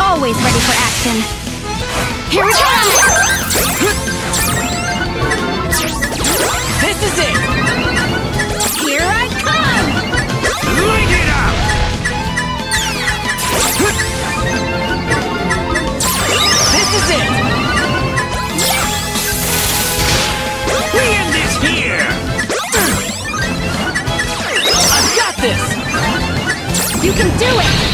Always ready for action. Here we come! This is it! Here I come! Light it up! This is it! We end this here! I've got this! You can do it!